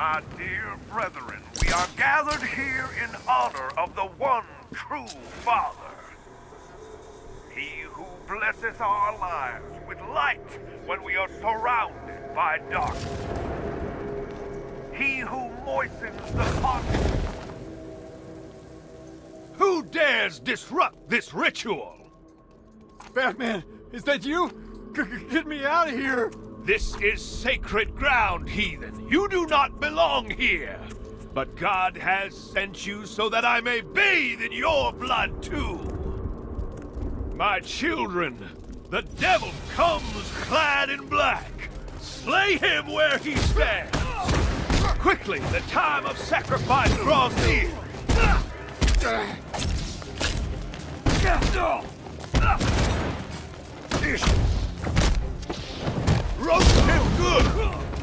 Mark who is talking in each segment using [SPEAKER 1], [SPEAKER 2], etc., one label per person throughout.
[SPEAKER 1] My dear brethren, we are gathered here in honor of the one true Father. He who blesseth our lives with light when we are surrounded by darkness. He who moistens the heart.
[SPEAKER 2] Who dares disrupt this ritual?
[SPEAKER 3] Batman, is that you? G get me out of here!
[SPEAKER 2] This is sacred ground, heathen. You do not belong here. But God has sent you so that I may bathe in your blood too. My children, the devil comes clad in black. Slay him where he stands. Quickly, the time of sacrifice draws near. Him good!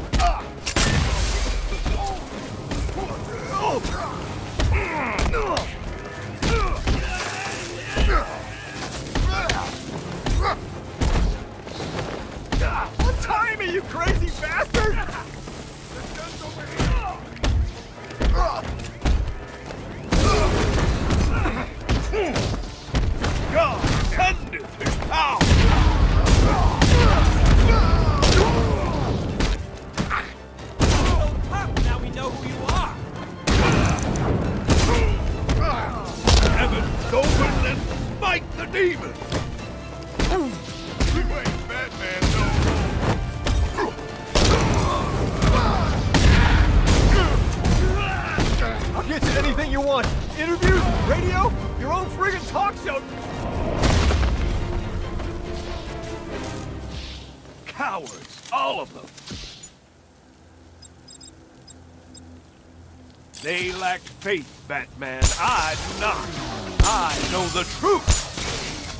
[SPEAKER 2] Demon! You ain't Batman no more.
[SPEAKER 3] I'll get you anything you want. Interviews, radio, your own friggin' talk show.
[SPEAKER 2] Cowards, all of them. They lack faith, Batman. I do not. I know the truth.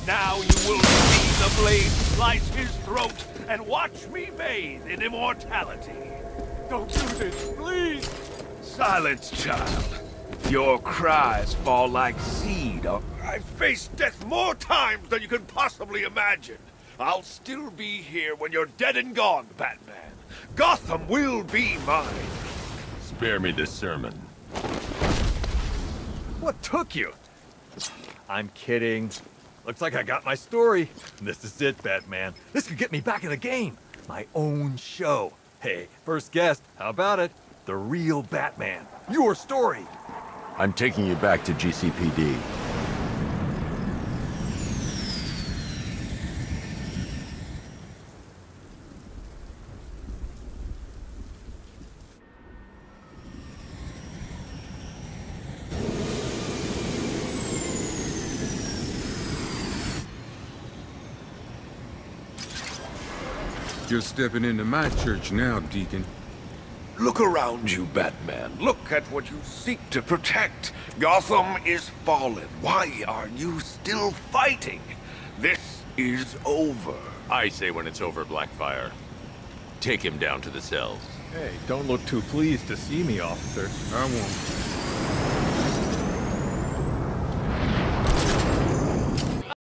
[SPEAKER 2] Now you will see the blade slice his throat and watch me bathe in immortality.
[SPEAKER 3] Don't do this, please!
[SPEAKER 2] Silence, child. Your cries fall like seed. I've faced death more times than you can possibly imagine. I'll still be here when you're dead and gone, Batman. Gotham will be mine.
[SPEAKER 4] Spare me this sermon.
[SPEAKER 3] What took you? I'm kidding. Looks like I got my story. This is it, Batman. This could get me back in the game. My own show. Hey, first guest, how about it? The real Batman. Your story.
[SPEAKER 4] I'm taking you back to GCPD.
[SPEAKER 5] You're stepping into my church now, Deacon.
[SPEAKER 1] Look around you, Batman. Look at what you seek to protect. Gotham is fallen. Why are you still fighting? This is over.
[SPEAKER 4] I say when it's over, Blackfire. Take him down to the cells.
[SPEAKER 3] Hey, don't look too pleased to see me, officer.
[SPEAKER 5] I won't.